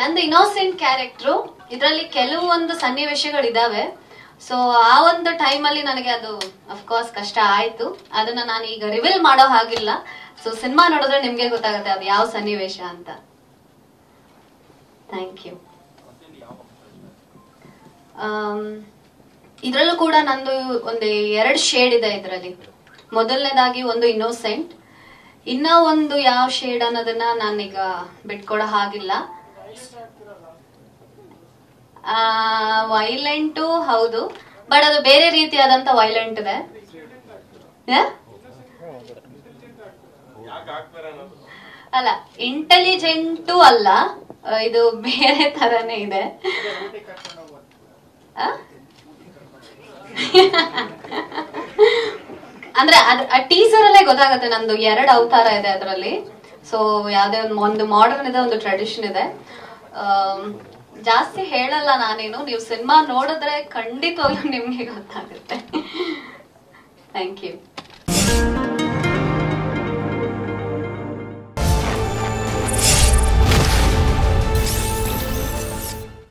ನಂದು innocent character ಇದರಲ್ಲಿ ಕೆಲವೊಂದು ಸನ್ನಿವೇಶಗಳಿದಾವೆ. ಸೊ ಆ ಒಂದು ಟೈಮಲ್ಲಿ ನನಗೆ ಅದು ಅಫ್ಕೋರ್ಸ್ ಕಷ್ಟ ಆಯ್ತು. ಅದನ್ನ ನಾನು ಈಗ ರಿವೀಲ್ ಮಾಡೋ ಹಾಗಿಲ್ಲ. ಸೊ ಸಿನಿಮಾ ನೋಡಿದ್ರೆ ನಿಮ್ಗೆ ಗೊತ್ತಾಗುತ್ತೆ ಅದು ಯಾವ ಸನ್ನಿವೇಶ ಅಂತ. ಥ್ಯಾಂಕ್ ಯು ಇದರಲ್ಲೂ ಕೂಡ ನಂದು ಒಂದು ಎರಡು ಶೇಡ್ ಇದೆ ಇದರಲ್ಲಿ. ಮೊದಲನೇದಾಗಿ ಒಂದು ಇನ್ನೋಸೆಂಟ್ ಇನ್ನ ಒಂದು ಯಾವ ಶೇಡ್ ಅನ್ನೋದನ್ನ ನಾನೀಗ ಬಿಟ್ಕೊಡೋ ಹಾಗಿಲ್ಲ ವೈಲೆಂಟು ಹೌದು ಬಟ್ ಅದು ಬೇರೆ ರೀತಿಯಾದಂತ ವೈಲೆಂಟ್ ಇದೆ? ಅಲ್ಲ ಇಂಟೆಲಿಜೆಂಟ್ ಅಲ್ಲ, ಇದು ಬೇರೆ ತರನೇ ಇದೆ? ಅಂದ್ರೆ ಅದ್, ಆ ಟೀಸರ್ ಅಲ್ಲೇ ಗೊತ್ತಾಗುತ್ತೆ ನಂದು ಎರಡು ಅವತಾರ ಇದೆ ಅದರಲ್ಲಿ. ಸೊ ಯಾವ್ದೇ ಒಂದು ಮಾಡರ್ನ್ ಇದೆ, ಒಂದು ಟ್ರೆಡಿಷನ್ ಇದೆ. ಜಾಸ್ತಿ ಹೇಳಲ್ಲ ನಾನೇನು. ನೀವು ಸಿನಿಮಾ ನೋಡಿದ್ರೆ ಖಂಡಿತವಾಗ್ಲೂ ನಿಮ್ಗೆ ಗೊತ್ತಾಗುತ್ತೆ. Thank you